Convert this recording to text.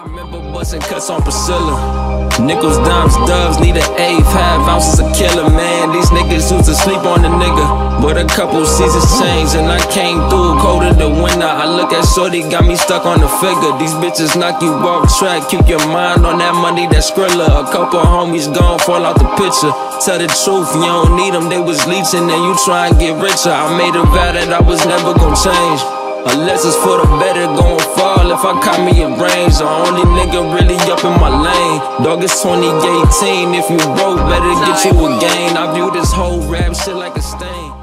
I remember busting cuts on Priscilla. Nickels, dimes, doves, need an eighth, half ounces of killer, man. These niggas used to sleep on the nigga. But a couple seasons changed and I came through colder the winter. I look at Shorty, got me stuck on the figure. These bitches knock you off track, keep your mind on that money, that skrilla. A couple homies gone, fall out the picture. Tell the truth, you don't need them, they was leeching and you try and get richer. I made a vow that I was never gonna change. Unless it's for the better, me a range. The only nigga really up in my lane. Dog, it's 2018. If you broke, better get you a gain. I view this whole rap shit like a stain.